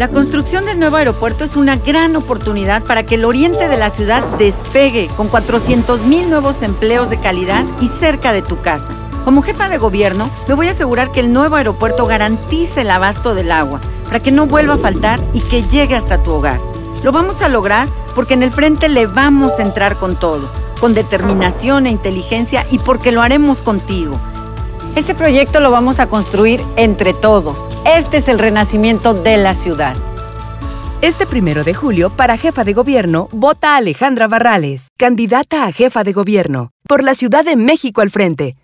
La construcción del nuevo aeropuerto es una gran oportunidad para que el oriente de la ciudad despegue con 400 mil nuevos empleos de calidad y cerca de tu casa. Como jefa de gobierno, me voy a asegurar que el nuevo aeropuerto garantice el abasto del agua para que no vuelva a faltar y que llegue hasta tu hogar. Lo vamos a lograr porque en el frente le vamos a entrar con todo, con determinación e inteligencia y porque lo haremos contigo. Este proyecto lo vamos a construir entre todos. Este es el renacimiento de la ciudad. Este primero de julio, para jefa de gobierno, vota Alejandra Barrales, candidata a jefa de gobierno, por la Ciudad de México al frente.